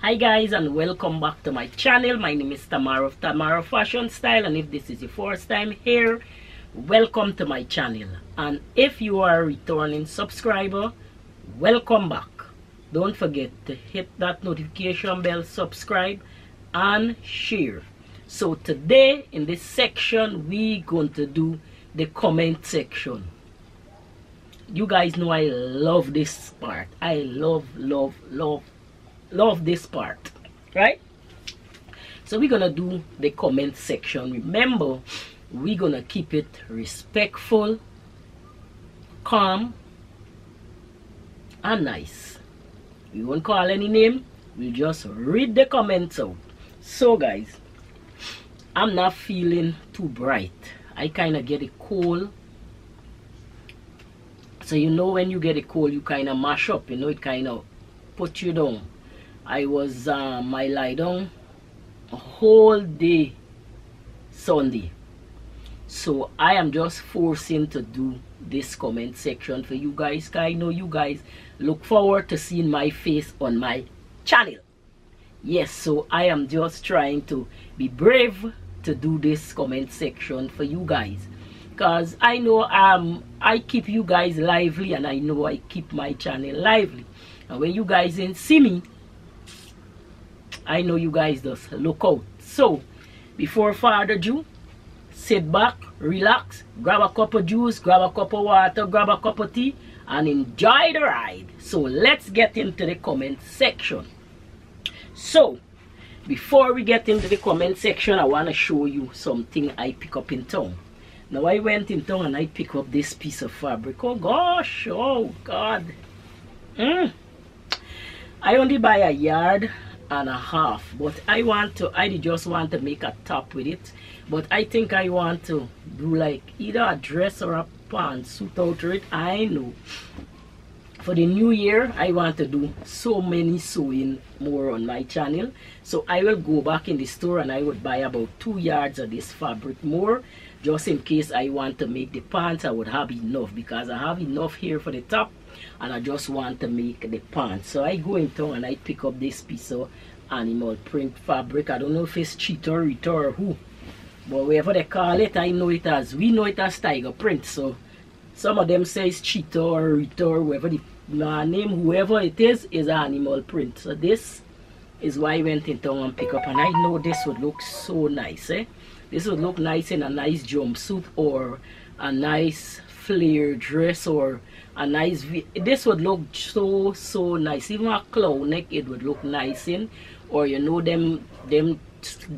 hi guys and welcome back to my channel. My name is tamara of tamara fashion style and if this is your first time here welcome to my channel. And if you are a returning subscriber welcome back. Don't forget to hit that notification bell subscribe and share. So today in this section we going to do the comment section. You guys know i love this part. I love love love love this part right? So we're gonna do the comment section. Remember we're gonna keep it respectful calm and nice. We won't call any name. We'll just read the comments out. So guys i'm not feeling too bright. I kind of get a cold. So you know when you get a cold you kind of mash up. You know it kind of put you down I was um, I lie down a whole day Sunday. So I am just forcing to do this comment section for you guys I know you guys look forward to seeing my face on my channel. Yes so I am just trying to be brave to do this comment section for you guys. Because I know um I keep you guys lively and I know I keep my channel lively. And when you guys didn't see me I know you guys just look out. So, before further ado, sit back, relax, grab a cup of juice, grab a cup of water, grab a cup of tea, and enjoy the ride. So, let's get into the comment section. So, before we get into the comment section, I want to show you something I pick up in town. Now, I went in town and I pick up this piece of fabric. Oh, gosh. Oh, God. Mm. I only buy a yard and a half. But I want to I just want to make a top with it. But I think I want to do like either a dress or a pantsuit out of it. I know. For the new year I want to do so many sewing more on my channel. So I will go back in the store and I would buy about two yards of this fabric more just in case I want to make the pants. I would have enough because I have enough here for the top and I just want to make the pants so I go in town and I pick up this piece of animal print fabric. I don't know if it's cheetah or rita or who but whatever they call it I know it as we know it as tiger print. So some of them say it's cheetah or rita or whoever the name whoever it is is animal print. So this is why I went in town and pick up. And I know this would look so nice eh? This would look nice in a nice jumpsuit or a nice flare dress or a nice this would look so so nice. Even a clown neck it would look nice in. Or you know them them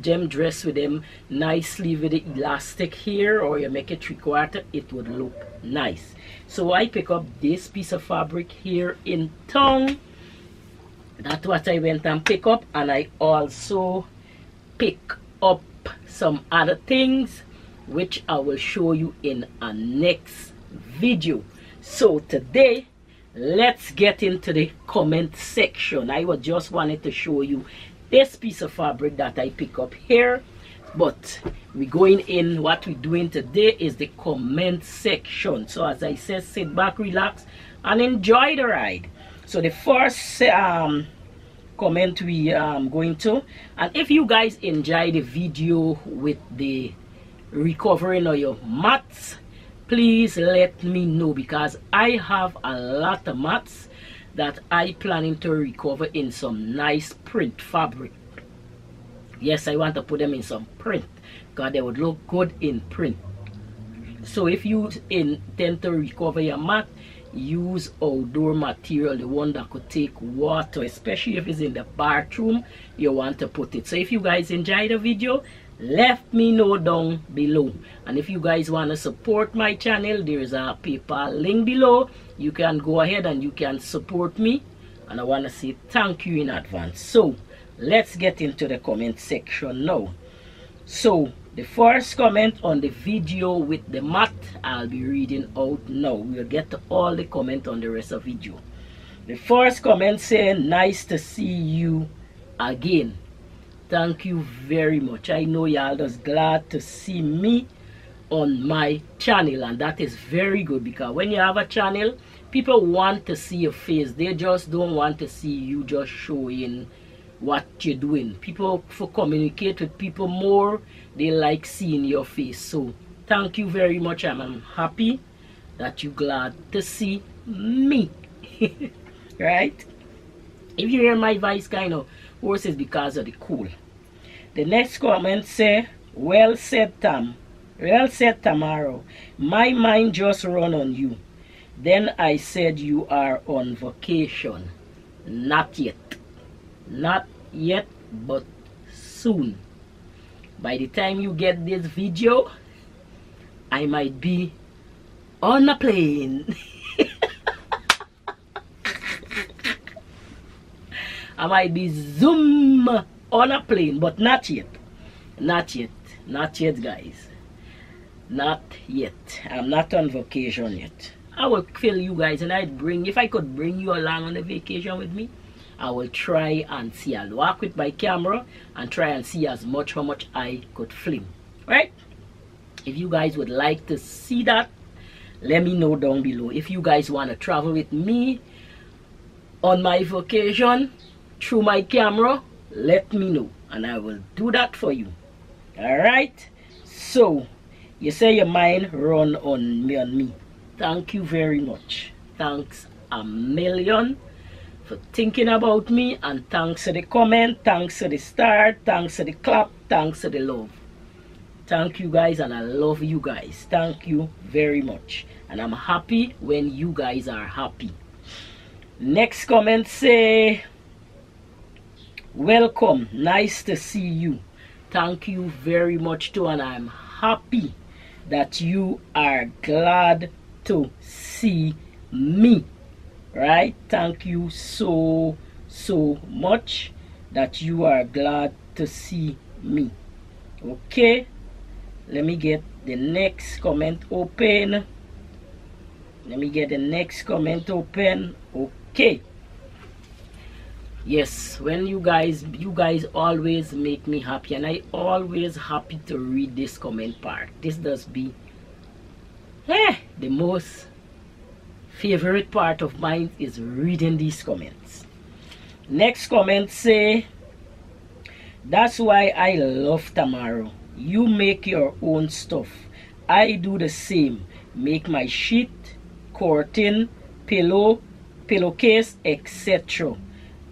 gem dress with them nicely with the elastic here or you make it three quarter it would look nice. So I pick up this piece of fabric here in town that's what I went and pick up and I also pick up some other things which I will show you in a next video. So today let's get into the comment section. I was just wanted to show you this piece of fabric that i pick up here but we're going in what we're doing today is the comment section. So as i said sit back relax and enjoy the ride. So the first um, comment we um, going to and if you guys enjoy the video with the recovering of your mats please let me know because I have a lot of mats that I planning to recover in some nice print fabric. Yes I want to put them in some print because they would look good in print. So if you intend to recover your mat use outdoor material the one that could take water especially if it's in the bathroom you want to put it. So if you guys enjoy the video let me know down below. And if you guys want to support my channel there's a paypal link below. You can go ahead and you can support me. And i want to say thank you in advance. So let's get into the comment section now. So the first comment on the video with the mat i'll be reading out now. We'll get to all the comment on the rest of video. The first comment saying nice to see you again thank you very much i know y'all just glad to see me on my channel and that is very good because when you have a channel people want to see your face they just don't want to see you just showing what you're doing. People for communicate with people more, they like seeing your face. So thank you very much. I'm, I'm happy that you're glad to see me. right? If you hear my voice kind of hoarse, it's because of the cool. The next comment say, well said Tam. Well said Tamara. My mind just run on you. Then I said you are on vacation. Not yet. Not yet, but soon. By the time you get this video, I might be on a plane. I might be zoom on a plane, but not yet. Not yet. Not yet, guys. Not yet. I'm not on vacation yet. I will kill you guys and I'd bring, if I could bring you along on a vacation with me, I will try and see. I'll walk with my camera and try and see as much how much I could film. Right? If you guys would like to see that, let me know down below. If you guys want to travel with me on my vacation through my camera, let me know and I will do that for you. Alright? So, you say your mind run on me on me. Thank you very much. Thanks a million for thinking about me and thanks for the comment, thanks for the star, thanks for the clap, thanks for the love. Thank you guys and I love you guys. Thank you very much. And I'm happy when you guys are happy. Next comment say, welcome, nice to see you. Thank you very much too and I'm happy that you are glad to see me right? Thank you so so much that you are glad to see me. Okay let me get the next comment open. Let me get the next comment open. Okay yes when you guys you guys always make me happy and i always happy to read this comment part. This does be eh, the most favorite part of mine is reading these comments. Next comment say that's why i love tamara. You make your own stuff. I do the same. Make my sheet curtain pillow pillowcase etc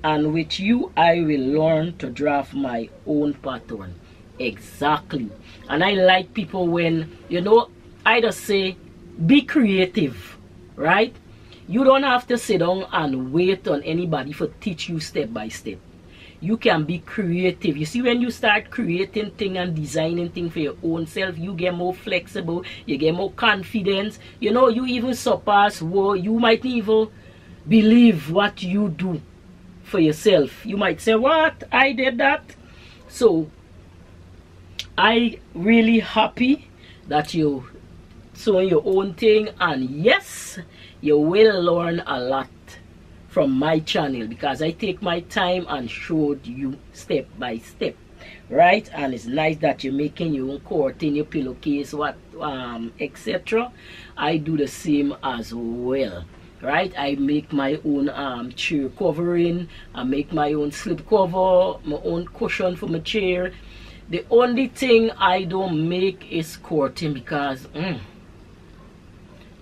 and with you I will learn to draft my own pattern. Exactly. And I like people when you know I just say be creative right? You don't have to sit down and wait on anybody for teach you step by step. You can be creative. You see when you start creating thing and designing thing for your own self you get more flexible you get more confidence. You know you even surpass what you might even believe what you do for yourself. You might say, what? I did that? So, I really happy that you doing your own thing and yes, you will learn a lot from my channel because I take my time and showed you step by step right and it's nice that you're making your own curtain your pillowcase what um etc i do the same as well right? I make my own um, chair covering i make my own slip cover my own cushion for my chair. The only thing i don't make is curtain because mm,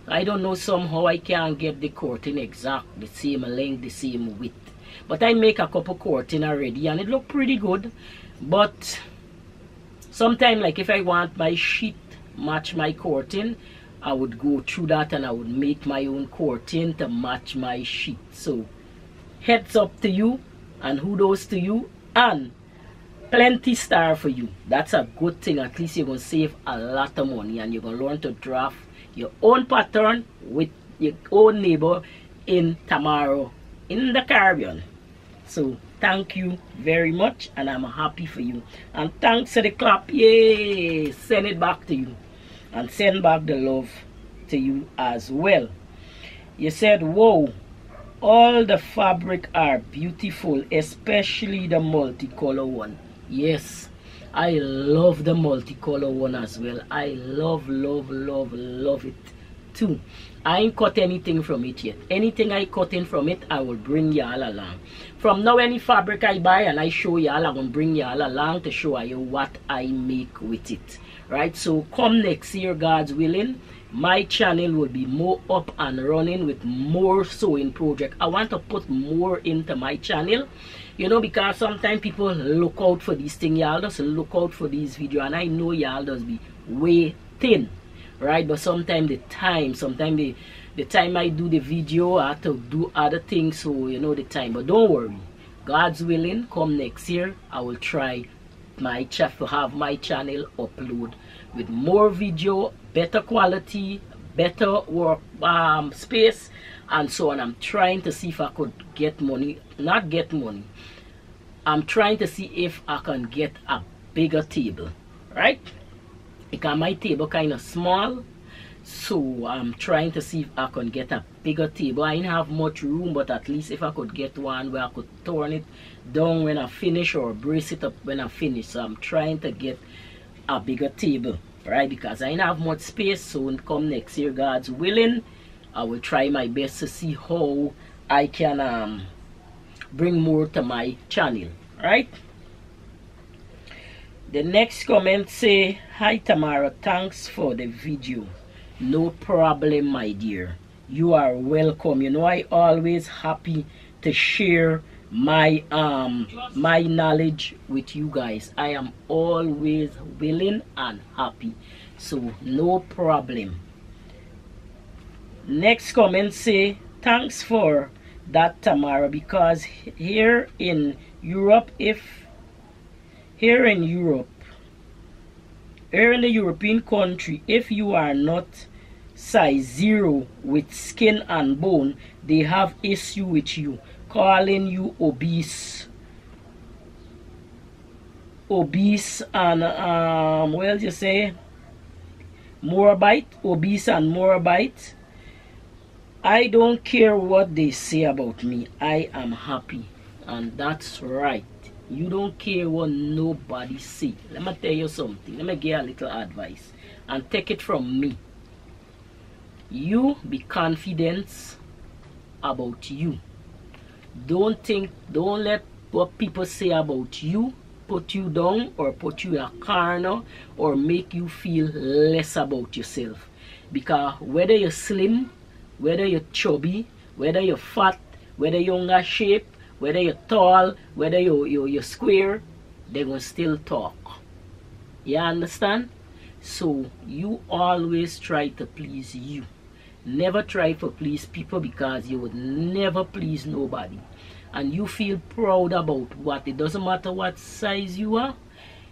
i don't know somehow i can't get the curtain exact the same length the same width. But i make a couple curtain already and it look pretty good. But sometimes like if i want my sheet match my curtain I would go through that and I would make my own curtain to match my sheet. So heads up to you and kudos to you and plenty star for you. That's a good thing. At least you're going to save a lot of money and you're going to learn to draft your own pattern with your own neighbor in Tamara in the Caribbean. So thank you very much and I'm happy for you. And thanks to the clap. Yay! Send it back to you and send back the love to you as well. You said, whoa, all the fabric are beautiful, especially the multicolor one. Yes, I love the multicolor one as well. I love, love, love, love it too. I ain't cut anything from it yet. Anything I cut in from it, I will bring y'all along. From now, any fabric I buy and I show y'all, I'm going to bring y'all along to show you what I make with it. Right? So come next year, God's willing, my channel will be more up and running with more sewing project. I want to put more into my channel. You know, because sometimes people look out for these things. Y'all just look out for these video And I know y'all does be way thin right but sometimes the time sometimes the the time i do the video i have to do other things so you know the time but don't worry god's willing come next year i will try my chef to have my channel upload with more video better quality better work um, space and so on. I'm trying to see if i could get money not get money. I'm trying to see if i can get a bigger table right? Because my table kind of small so I'm trying to see if I can get a bigger table. I didn't have much room but at least if I could get one where I could turn it down when I finish or brace it up when I finish. So I'm trying to get a bigger table right? Because I didn't have much space so come next year God's willing I will try my best to see how I can um, bring more to my channel right? The next comment say hi tamara. Thanks for the video no problem my dear. You are welcome. You know i always happy to share my um my knowledge with you guys. I am always willing and happy. So no problem. Next comment say thanks for that tamara because here in europe if here in Europe, here in the European country, if you are not size zero with skin and bone, they have issue with you, calling you obese. Obese and, um, well, you say, morbite, obese and morbite. I don't care what they say about me. I am happy. And that's right. You don't care what nobody see. Let me tell you something. Let me give you a little advice. And take it from me. You be confident about you. Don't think, don't let what people say about you put you down or put you in a corner or make you feel less about yourself. Because whether you're slim, whether you're chubby, whether you're fat, whether you're in shape, whether you're tall, whether you, you, you're square, they will still talk. You understand? So you always try to please you. Never try to please people because you would never please nobody. And you feel proud about what. It doesn't matter what size you are.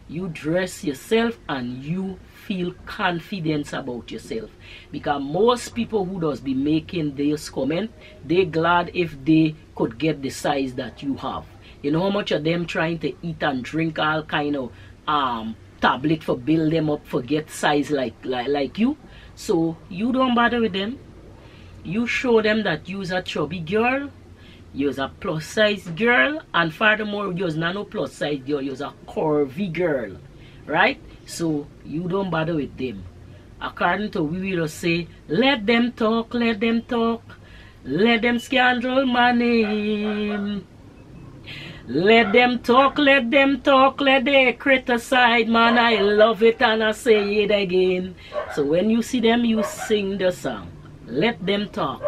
You dress yourself and you feel confidence about yourself because most people who does be making this comment they glad if they could get the size that you have you know how much of them trying to eat and drink all kind of um tablet for build them up for get size like like, like you so you don't bother with them you show them that you's a chubby girl you's a plus size girl and furthermore you's not no plus size girl you's a curvy girl right so you don't bother with them. According to we will say, let them talk, let them talk, let them scandal my name. Let them talk, let them talk, let they criticize, man. I love it and I say it again. So when you see them, you sing the song. Let them talk.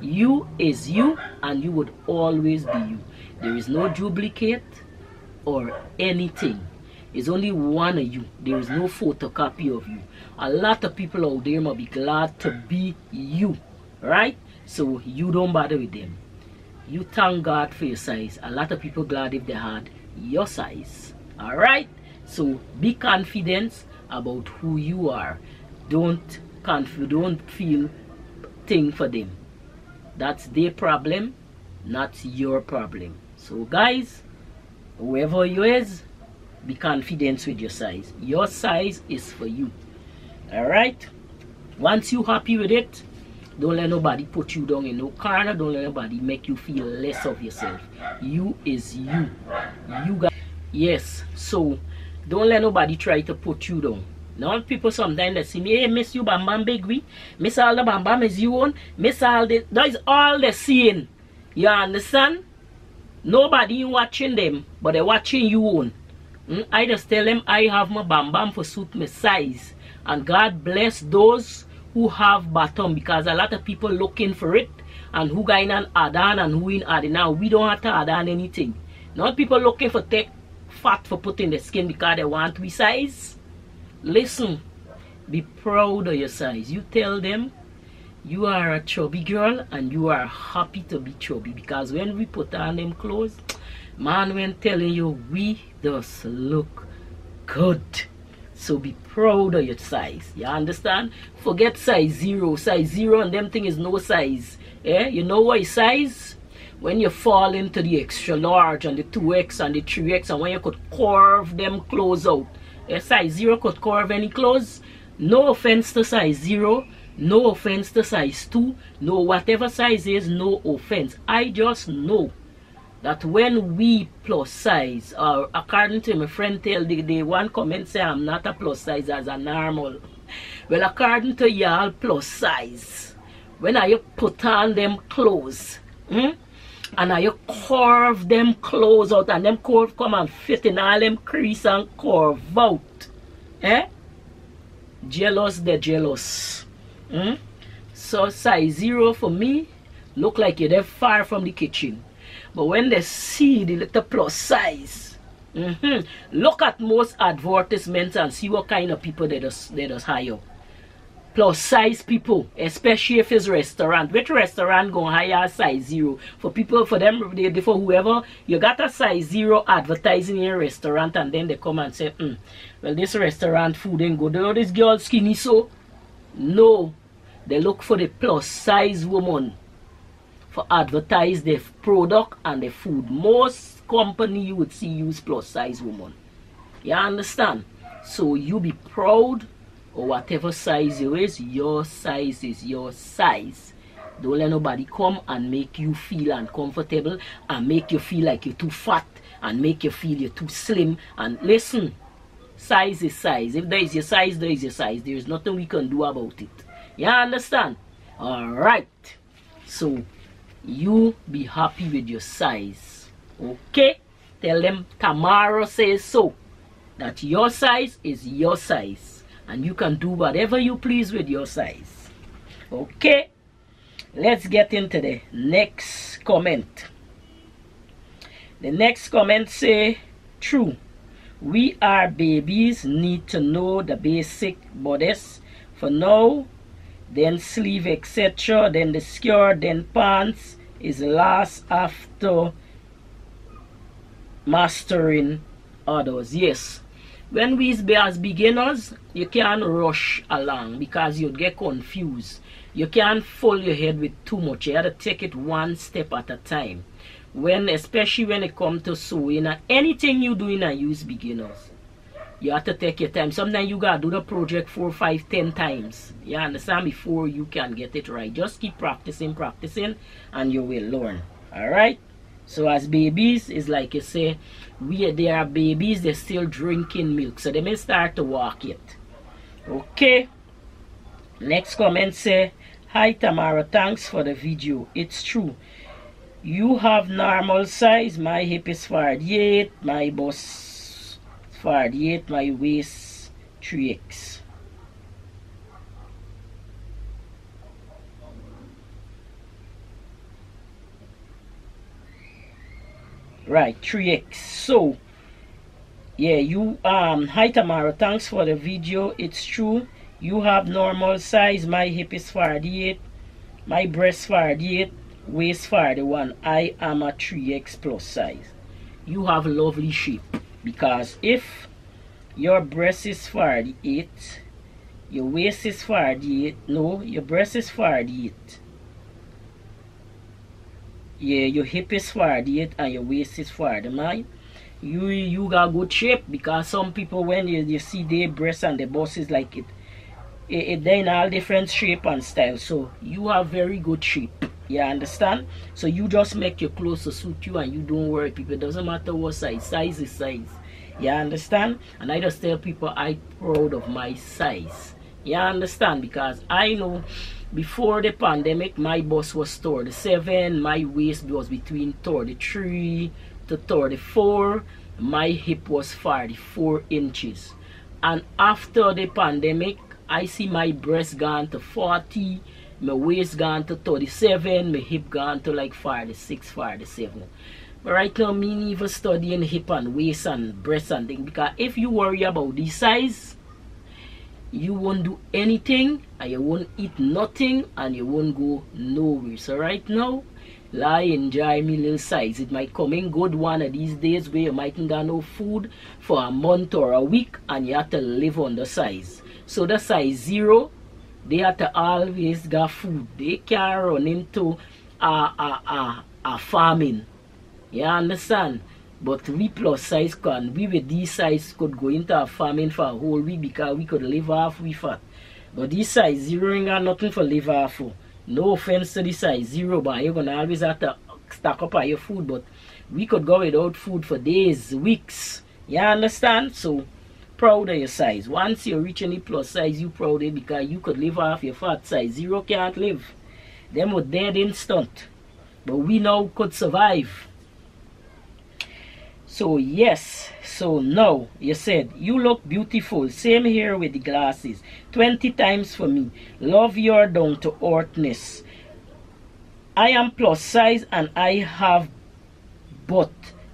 You is you and you would always be you. There is no duplicate or anything. There's only one of you. There is no photocopy of you. A lot of people out there might be glad to be you. Right? So you don't bother with them. You thank God for your size. A lot of people glad if they had your size. Alright? So be confident about who you are. Don't conf don't feel thing for them. That's their problem, not your problem. So guys, whoever you is, be confident with your size. Your size is for you. All right? Once you happy with it don't let nobody put you down in no corner. Don't let nobody make you feel less of yourself. You is you. You got yes. So don't let nobody try to put you down Now people sometimes they see me, hey, miss you bam bam big we. Miss all the bam bam is you own. Miss all the that is all they're seeing. You understand? Nobody watching them, but they're watching you own. Mm? I just tell them I have my bam bam for suit my size. And God bless those who have bottom because a lot of people looking for it and who going and add on and who in add now we don't have to add on anything not people looking for take fat for putting the skin because they want we size listen be proud of your size. You tell them you are a chubby girl and you are happy to be chubby. Because when we put on them clothes man when telling you we just look good. So be proud of your size. You understand? Forget size zero. Size zero and them thing is no size. Yeah you know what size? When you fall into the extra large and the 2x and the 3x and when you could curve them clothes out yeah, size zero could curve any clothes. No offense to size zero no offense to size 2 no whatever size is no offense. I just know that when we plus size, or according to my friend tell the, the one comment say I'm not a plus size as a normal. Well, according to y'all plus size, when I put on them clothes, hmm, and I curve them clothes out and them curve come and fit in all them crease and curve out. Eh? Jealous, they jealous. Hmm? So size zero for me, look like you're there far from the kitchen. But when they see the little plus size, mm -hmm, look at most advertisements and see what kind of people they just, they just hire. Plus size people, especially if it's restaurant. Which restaurant gonna hire size zero? For people, for them, they, for whoever, you got a size zero advertising in your restaurant and then they come and say, mm, well, this restaurant food ain't good. Oh, this girl skinny so. No, they look for the plus size woman for advertise their product and their food. Most company you would see use plus size woman. You understand? So you be proud or whatever size you is, your size is your size. Don't let nobody come and make you feel uncomfortable and make you feel like you're too fat and make you feel you're too slim. And listen, size is size. If there is your size, there is your size. There is nothing we can do about it. You understand? Alright. So you be happy with your size okay tell them Tamara says so that your size is your size and you can do whatever you please with your size. Okay? Let's get into the next comment. The next comment say true we are babies need to know the basic bodice for now then sleeve etc then the skirt then pants is last after mastering others. Yes when we be as beginners you can't rush along because you'd get confused you can't fill your head with too much you have to take it one step at a time when especially when it comes to sewing uh, anything you do in a use beginners you have to take your time. Sometimes you gotta do the project four, five, ten times. You understand before you can get it right. Just keep practicing, practicing, and you will learn. Alright? So as babies, it's like you say, we they are babies, they're still drinking milk. So they may start to walk yet. Okay. Next comment say, Hi Tamara, thanks for the video. It's true. You have normal size. My hip is 48. My boss variate my waist 3x right 3x so yeah you um hi Tamara. Thanks for the video. It's true. You have normal size. My hip is 48 my breast 48 waist 41 I am a 3x plus size. You have lovely shape. Because if your breast is 48 your waist is 48 no your breast is 48 yeah your hip is 48 and your waist is 49 you you got good shape because some people when you, you see their breasts and the bust is like it, it, it they in all different shape and style so you have very good shape you understand so you just make your clothes to suit you and you don't worry people it doesn't matter what size size is size You understand? And I just tell people I proud of my size. You understand? Because I know before the pandemic, my bust was 37, my waist was between 33 to 34, my hip was 44 inches. And after the pandemic, I see my breast gone to 40, my waist gone to 37, my hip gone to like 46, 47. But right now, me even studying hip and waist and breast and thing because if you worry about this size, you won't do anything and you won't eat nothing and you won't go nowhere. So right now, lie enjoy me little size. It might come in good one of these days where you mightn't got no food for a month or a week and you have to live on the size. So the size zero, they have to always got food. They can't run into a, a, a, a farming. You understand? But we plus size can, we with this size could go into a farming for a whole week because we could live off we fat. But this size zero ain't got nothing for live off for. No offense to this size zero, but you're gonna always have to stack up on your food. But we could go without food for days, weeks. You understand? So proud of your size. Once you reach any plus size, you proud of because you could live off your fat size. Zero can't live. Them were dead instant. But we now could survive. So yes, so now you said you look beautiful. Same here with the glasses. 20 times for me. Love your down to earthness. I am plus size and I have butt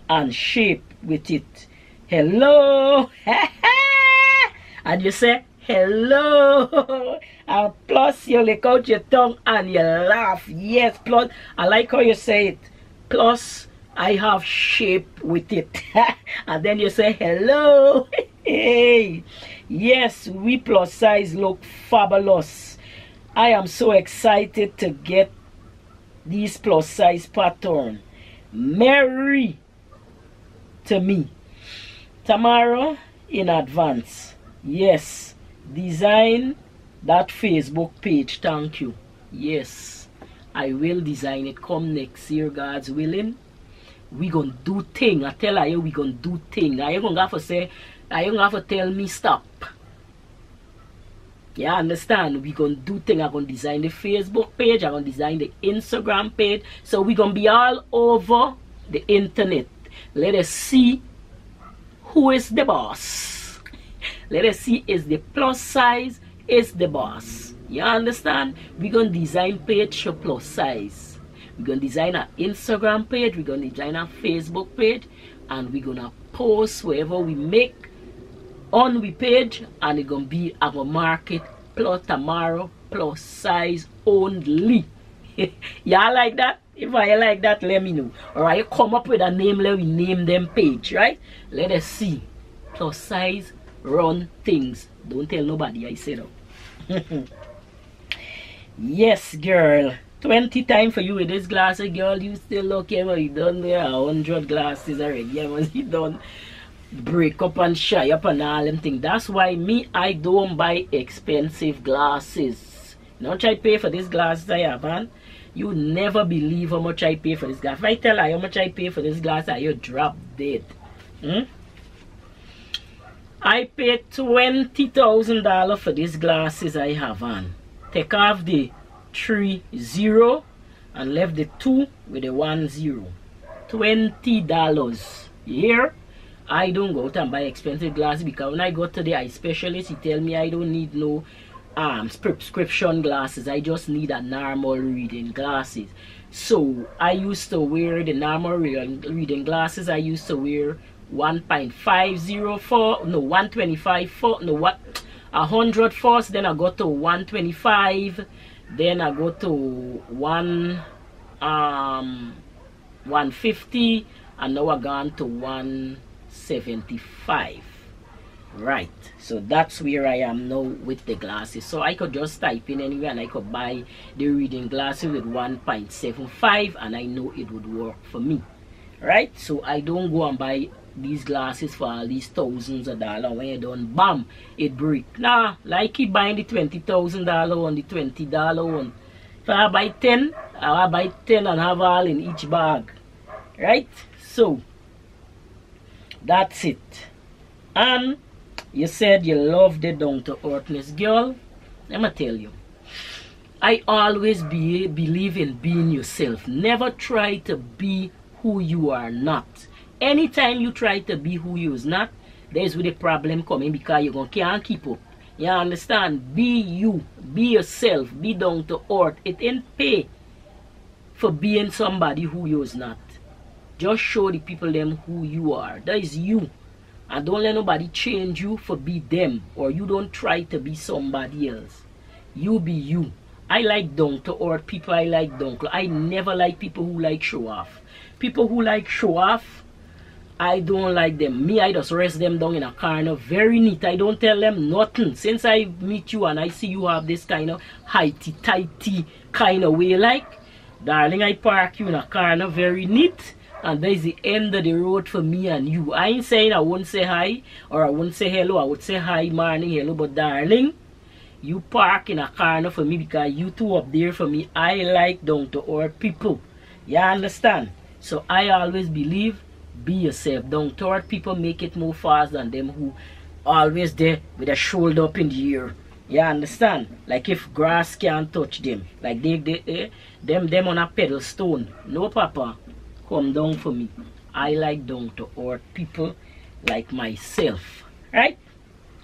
and shape with it. Hello. and you say hello. and plus you lick out your tongue and you laugh. Yes, plus I like how you say it. Plus I have shape with it. and then you say, hello. hey. Yes, we plus size look fabulous. I am so excited to get this plus size pattern. Merry to me. Tomorrow in advance. Yes. Design that Facebook page. Thank you. Yes. I will design it come next year, God's willing we gonna do thing. I tell her we gonna do thing. I ain't gonna have to say I ain't gonna have to tell me stop. Yeah, understand? We gonna do thing. I'm gonna design the Facebook page, I'm gonna design the Instagram page. So we gonna be all over the internet. Let us see who is the boss. Let us see is the plus size is the boss. You understand? we gonna design page plus size we're to design an Instagram page. We're to design a Facebook page. And we're to post wherever we make on we page. And it's to be our market plus tomorrow plus size only. Y'all like that? If I like that, let me know. Alright, come up with a name, let me name them page, right? Let us see. Plus size, run things. Don't tell nobody I said that. yes, girl. 20 times for you with this glasses, girl. You still look yeah, you done there a hundred glasses already. Yeah, man, you done break up and shy up and all them things. That's why me, I don't buy expensive glasses. Don't try pay for these glasses I have, man. You never believe how much I pay for this glass. If I tell you how much I pay for this glass, you drop dead. Hmm? I paid $20,000 for these glasses I have on. Take off the three zero and left the two with a one zero. Twenty dollars. Here I don't go out and buy expensive glasses because when I go to the eye specialist he tell me I don't need no um prescription glasses. I just need a normal reading glasses. So I used to wear the normal reading glasses. I used to wear 1.504 no 125 for no what a hundred first then I got to 125 then I go to one um 150 and now I gone to 175 right so that's where I am now with the glasses. So I could just type in anywhere and I could buy the reading glasses with 1.75 and I know it would work for me. Right so I don't go and buy these glasses for all these thousands of dollars when you done bam it break nah like he buying the twenty thousand dollar one the twenty dollar one if I buy ten I buy ten and have all in each bag right so that's it And you said you love the down to earthness, girl. Let me tell you. I always be, believe in being yourself. Never try to be who you are not. Anytime you try to be who you is not, there's where the problem coming because you can't keep up. You understand? Be you. Be yourself. Be down to earth. It ain't pay for being somebody who you is not. Just show the people them who you are. That is you. And don't let nobody change you for be them. Or you don't try to be somebody else. You be you. I like down to earth people. I like down. I never like people who like show off. People who like show off, I don't like them. Me, I just rest them down in a car, corner, very neat. I don't tell them nothing. Since I meet you and I see you have this kind of heighty, tighty kind of way, like, darling, I park you in a car, corner, very neat. And that is the end of the road for me and you. I ain't saying I won't say hi or I won't say hello. I would say hi, morning, hello. But darling, you park in a car corner for me because you two up there for me. I like down to earth people. You understand? So I always believe be yourself. Don't earth people make it more fast than them who always there with a shoulder up in the air. You understand? Like if grass can't touch them. Like they, they, they them them on a pedal stone. No papa. Come down for me. I like down to earth people like myself. Right?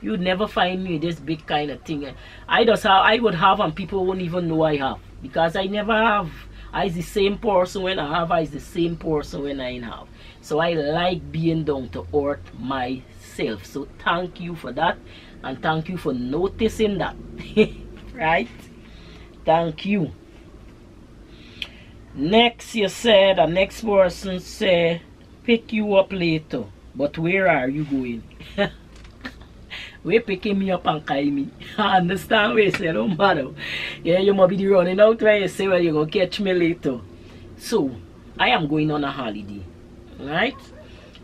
You'd never find me this big kind of thing. I just have, I would have and people won't even know I have. Because I never have. I the same person when I have, I the same person when I have. So I like being down to earth myself. So thank you for that. And thank you for noticing that. right? Thank you. Next you said, the next person say, pick you up later. But where are you going? we picking me up and carry me. I understand you say, no matter. Yeah, you might be running out where you say, well, you're going to catch me later. So, I am going on a holiday. Right?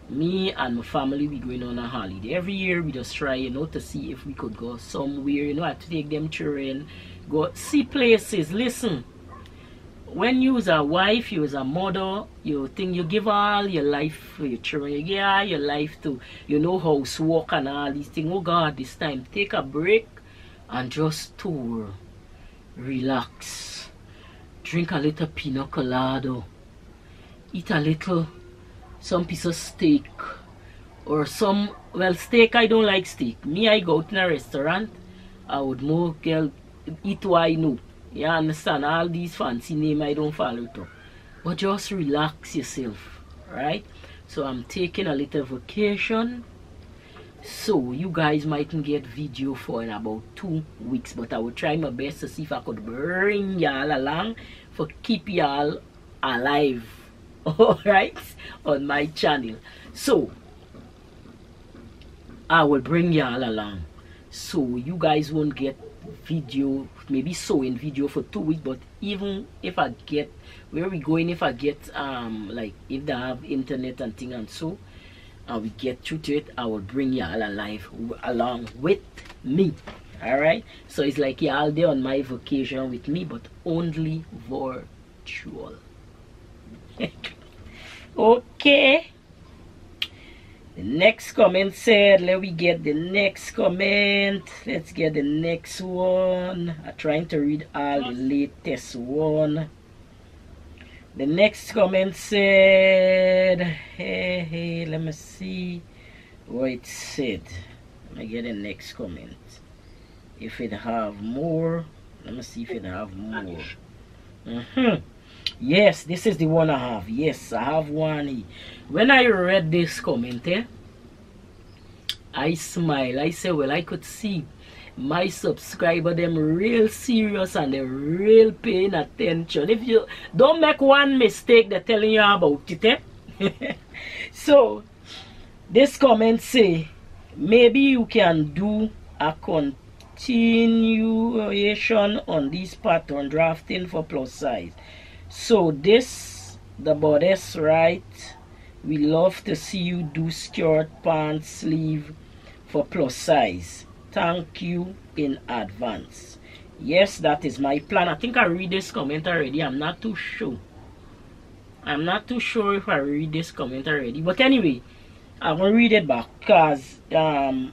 Me and my family, we going on a holiday. Every year, we just try, you know, to see if we could go somewhere. You know, I to take them children, go see places. Listen, when you was a wife, you was a mother, you think you give all your life for your children, you give all your life to, you know, housework and all these things. Oh God, this time, take a break and just tour. Relax. Drink a little pina colada. Eat a little, some piece of steak. Or some, well, steak, I don't like steak. Me, I go to a restaurant, I would more girl, eat what I know. You understand? All these fancy name I don't follow it to. But just relax yourself. Right? So I'm taking a little vacation. So you guys mightn't get video for in about two weeks. But I will try my best to see if I could bring y'all along for keep y'all alive. Alright? On my channel. So I will bring y'all along. So you guys won't get video maybe sewing video for two weeks but even if i get where we going if i get um like if they have internet and thing and so and we get through to it i will bring y'all alive along with me all right so it's like y'all there on my vacation with me but only virtual okay the next comment said, let me get the next comment. Let's get the next one. I'm trying to read all the latest one. The next comment said, hey, hey, let me see what it said. Let me get the next comment. If it have more, let me see if it have more. Mm -hmm. Yes, this is the one I have. Yes, I have one. When I read this comment, eh, I smile. I say, well, I could see my subscriber them real serious and they real paying attention. If you don't make one mistake, they're telling you about it. Eh? so, this comment say, maybe you can do a continuation on this pattern drafting for plus size so this the bodice right? We love to see you do skirt pants sleeve for plus size. Thank you in advance. Yes that is my plan. I think i read this comment already. I'm not too sure. I'm not too sure if i read this comment already. But anyway I'm gonna read it back because um,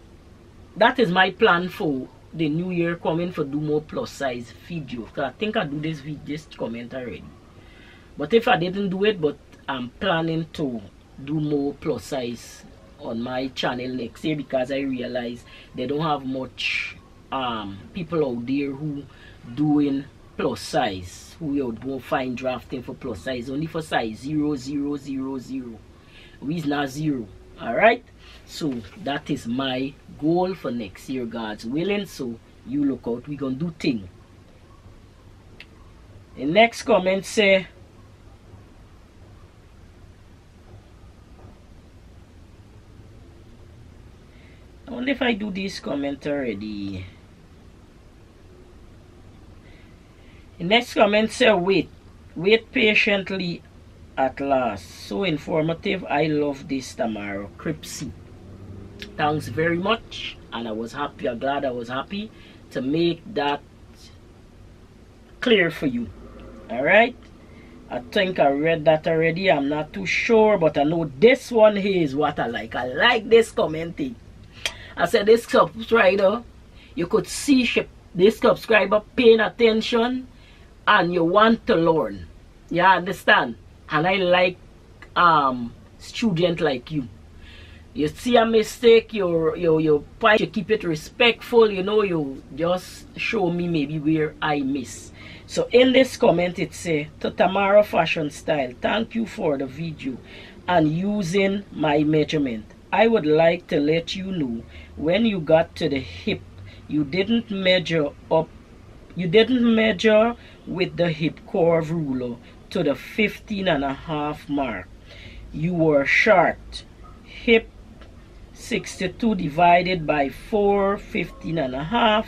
that is my plan for the new year coming for do more plus size video. Cause I think I do this video this comment already. But if I didn't do it, but I'm planning to do more plus size on my channel next year because I realize they don't have much um, people out there who doing plus size who you go find drafting for plus size only for size 0 0 0 0 we is not zero all right so that is my goal for next year god's willing. So you look out we gonna do thing. The next comment say I wonder if I do this comment already. The next comment say wait. Wait patiently at last. So informative. I love this Tamara. Cripsy. Thanks very much. And I was happy. I'm glad I was happy to make that clear for you. Alright? I think I read that already. I'm not too sure. But I know this one here is what I like. I like this commenting. I said this subscriber. You could see this subscriber paying attention and you want to learn. You understand? and I like um student like you. You see a mistake, you you you you keep it respectful, you know, you just show me maybe where I miss. So in this comment it say to Tamara Fashion Style, thank you for the video and using my measurement. I would like to let you know when you got to the hip, you didn't measure up you didn't measure with the hip curve ruler to the 15 and a half mark. You were short. Hip 62 divided by 4, 15 and a half.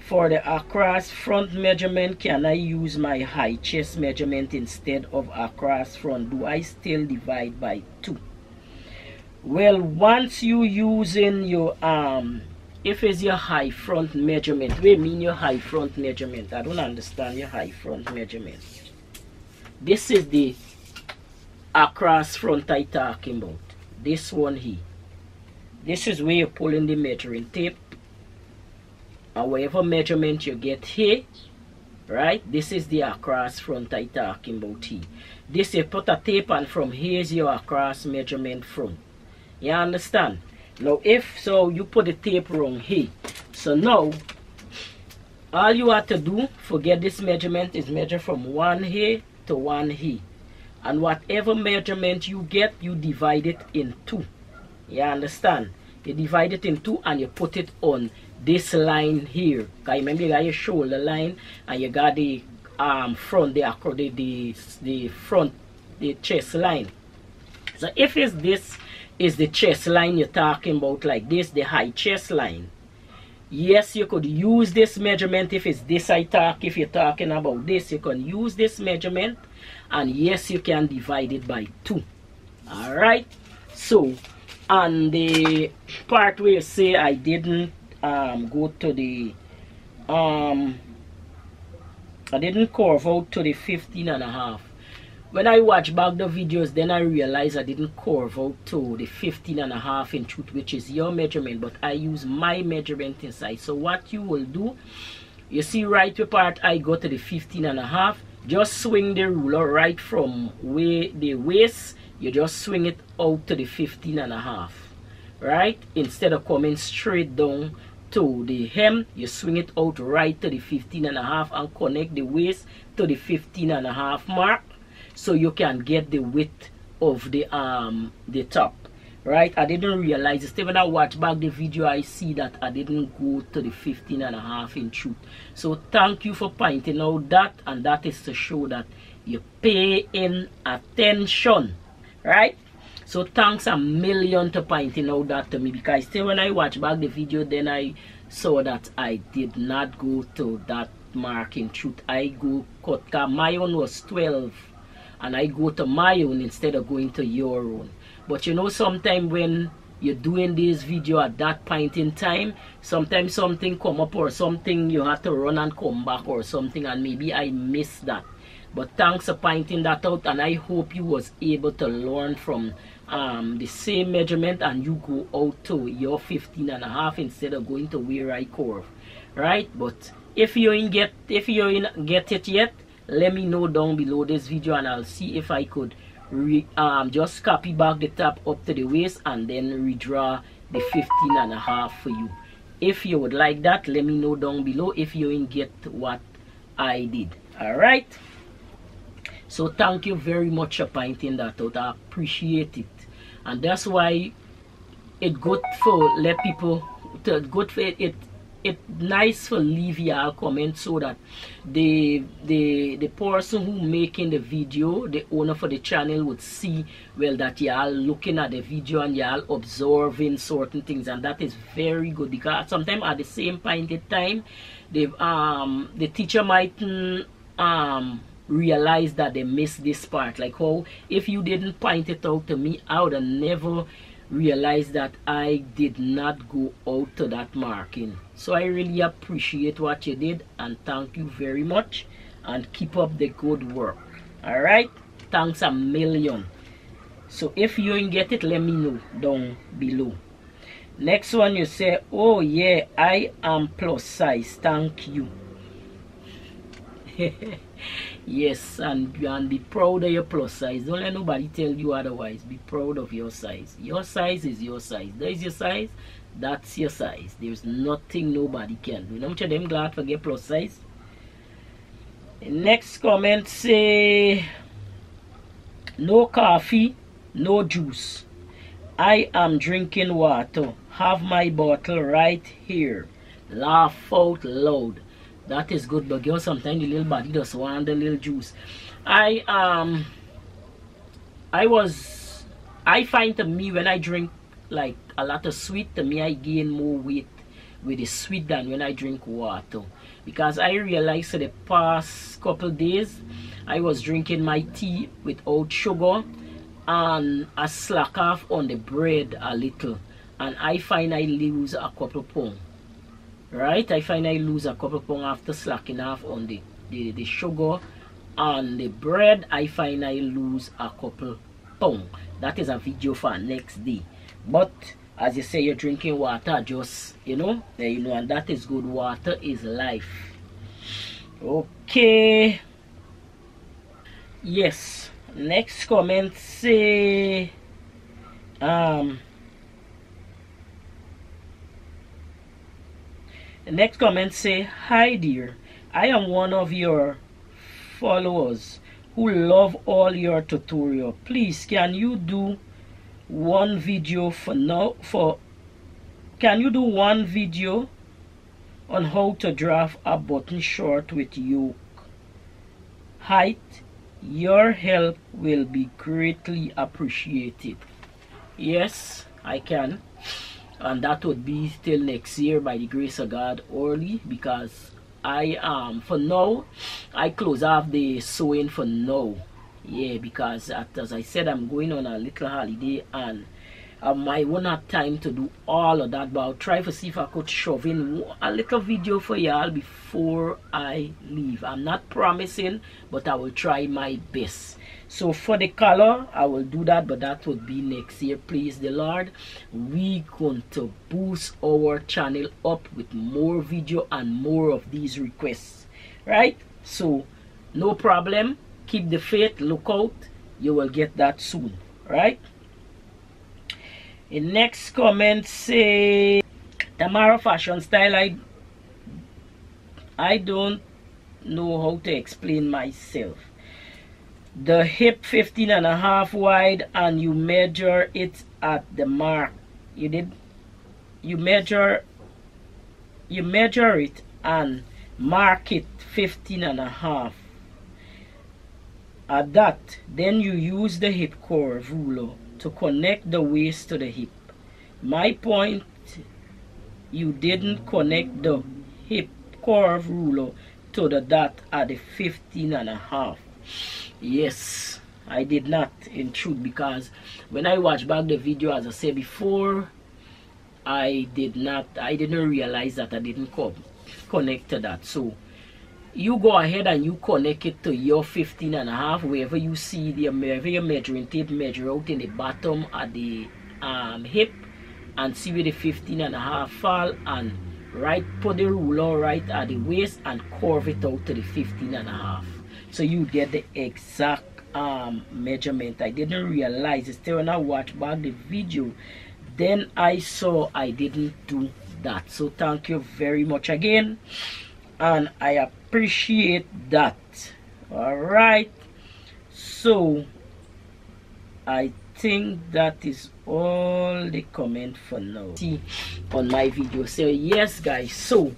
For the across front measurement, can I use my high chest measurement instead of across front? Do I still divide by 2? Well, once you using your um if it's your high front measurement, we mean your high front measurement. I don't understand your high front measurement. This is the across front I talking about. This one here. This is where you're pulling the measuring tape. And whatever measurement you get here right this is the across front I talking about here. This you put a tape and from here is your across measurement front you understand? Now if so you put the tape wrong here. So now all you have to do forget this measurement is measure from one here to one here. And whatever measurement you get you divide it in two. You understand? You divide it in two and you put it on this line here. Because remember you got your shoulder line and you got the um front the the the, the front the chest line. So if it's this is the chest line you're talking about like this the high chest line. Yes you could use this measurement if it's this I talk if you're talking about this you can use this measurement and yes you can divide it by 2 all right? So on the part where you say I didn't um, go to the um I didn't curve out to the 15 and a half when I watch back the videos, then I realize I didn't curve out to the 15 and a half inch which is your measurement, but I use my measurement inside. So what you will do, you see right part I go to the 15 and a half, just swing the ruler right from where the waist, you just swing it out to the 15 and a half, right? Instead of coming straight down to the hem, you swing it out right to the 15 and a half and connect the waist to the 15 and a half mark so you can get the width of the um the top right? I didn't realize it when i watch back the video i see that i didn't go to the 15 and a half inch shoot. So thank you for pointing out that and that is to show that you pay in attention right? So thanks a million to pointing out that to me because still when i watch back the video then i saw that i did not go to that marking shoot. I go cut my own was 12 and I go to my own instead of going to your own. But you know, sometimes when you're doing this video at that point in time, sometimes something come up or something you have to run and come back or something and maybe I missed that. But thanks for pointing that out and I hope you was able to learn from um, the same measurement and you go out to your 15 and a half instead of going to where I curve right but if you ain't get if you ain't get it yet let me know down below this video and I'll see if I could re, um, just copy back the top up to the waist and then redraw the 15 and a half for you. If you would like that let me know down below if you ain't get what I did. All right so thank you very much for pointing that out. I appreciate it. And that's why it good for let people to good for it, it it nice for leave y'all comment so that the the the person who making the video the owner for the channel would see well that y'all looking at the video and y'all observing certain things and that is very good because sometimes at the same point in time the um the teacher might um realize that they missed this part. Like how if you didn't point it out to me i would have never realized that i did not go out to that marking. So i really appreciate what you did and thank you very much and keep up the good work. All right? Thanks a million. So if you ain't get it let me know down below. Next one you say oh yeah i am plus size. Thank you yes and and be proud of your plus size. Don't let nobody tell you otherwise. Be proud of your size. Your size is your size. That is your size that's your size. There's nothing nobody can do. Much of them glad for get plus size? Next comment say no coffee no juice. I am drinking water. Have my bottle right here. Laugh out loud that is good but girl sometimes the little body just want the little juice. I um i was i find to me when i drink like a lot of sweet to me i gain more weight with the sweet than when i drink water. Because i realized for the past couple days i was drinking my tea without sugar and i slack off on the bread a little. And i find i lose a couple pounds right? I find i lose a couple pounds after slacking off on the, the the sugar and the bread. I find i lose a couple pounds that is a video for next day. But as you say you're drinking water just you know you know and that is good. Water is life. Okay. Yes. Next comment say um The next comment say, Hi dear, I am one of your followers who love all your tutorial. Please, can you do one video for now for can you do one video on how to draft a button short with yoke? Height your help will be greatly appreciated. Yes i can and that would be till next year by the grace of God early because I um for now I close off the sewing for now. Yeah because as I said I'm going on a little holiday and um, I won't have time to do all of that but I'll try to see if I could shove in a little video for y'all before I leave. I'm not promising but I will try my best so for the color i will do that but that would be next year please the lord. We going to boost our channel up with more video and more of these requests right? So no problem. Keep the faith look out. You will get that soon right? The next comment say Tamara fashion style I I don't know how to explain myself the hip 15 and a half wide and you measure it at the mark. You did? You measure you measure it and mark it 15 and a half. At that then you use the hip curve ruler to connect the waist to the hip. My point you didn't connect the hip curve ruler to the dot at the 15 and a half yes I did not in truth because when I watched back the video as I said before I did not I didn't realize that I didn't come connect to that. So you go ahead and you connect it to your 15 and a half wherever you see the wherever your measuring tape measure out in the bottom at the um, hip and see where the 15 and a half fall and right put the ruler right at the waist and curve it out to the 15 and a half so you get the exact um, measurement. I didn't realize it still when I watch back the video. Then I saw I didn't do that. So thank you very much again. And I appreciate that. All right so I think that is all the comment for now. See on my video. So yes guys. So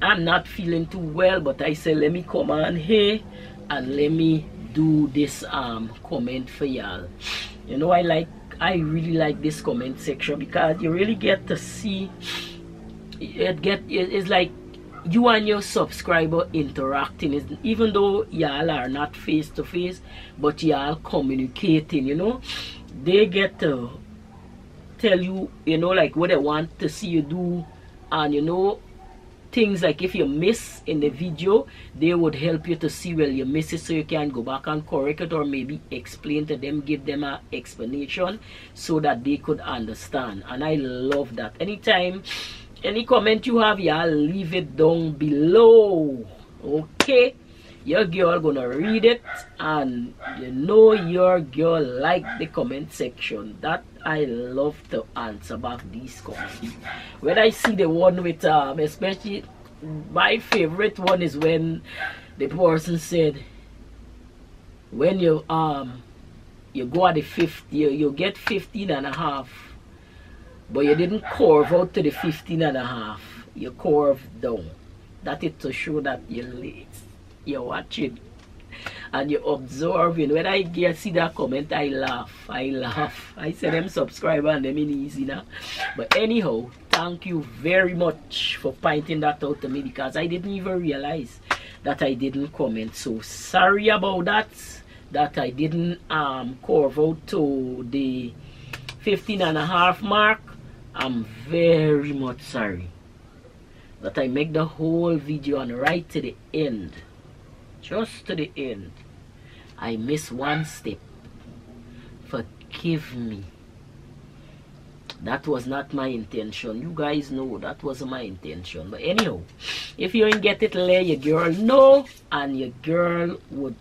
I'm not feeling too well but I say let me come on here and let me do this um comment for y'all. You know I like I really like this comment section because you really get to see it get it's like you and your subscriber interacting. Even though y'all are not face to face but y'all communicating you know? They get to tell you you know like what they want to see you do. And you know things like if you miss in the video they would help you to see where you miss it so you can go back and correct it or maybe explain to them give them an explanation so that they could understand. And i love that. Anytime any comment you have y'all leave it down below. Okay? Your girl gonna read it and you know your girl like the comment section. That i love to answer back these comments when i see the one with um especially my favorite one is when the person said when you um you go at the 50 you, you get 15 and a half but you didn't curve out to the 15 and a half you curved down. That is to show that you're you're watching and you're observing when I get see that comment I laugh I laugh. I say them subscribe and them in easy now. But anyhow thank you very much for pointing that out to me because I didn't even realize that I didn't comment. So sorry about that that I didn't um curve out to the 15 and a half mark. I'm very much sorry that I make the whole video and right to the end just to the end I miss one step. Forgive me. That was not my intention. You guys know that was my intention. But anyhow if you ain't get it let your girl know and your girl would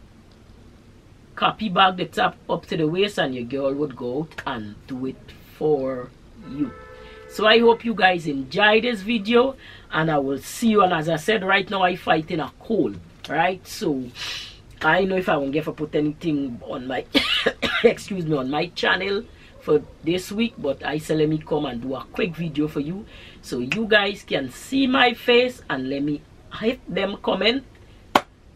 copy back the top up to the waist and your girl would go out and do it for you. So i hope you guys enjoy this video and i will see you and as i said right now i fight in a cold right? So i know if i won't get to put anything on my excuse me on my channel for this week but i say let me come and do a quick video for you. So you guys can see my face and let me hit them comment.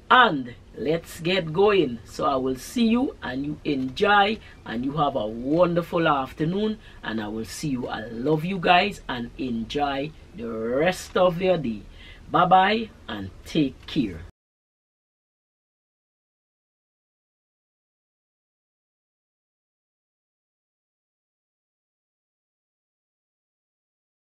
And let's get going. So i will see you and you enjoy and you have a wonderful afternoon. And i will see you. I love you guys and enjoy the rest of your day. Bye bye and take care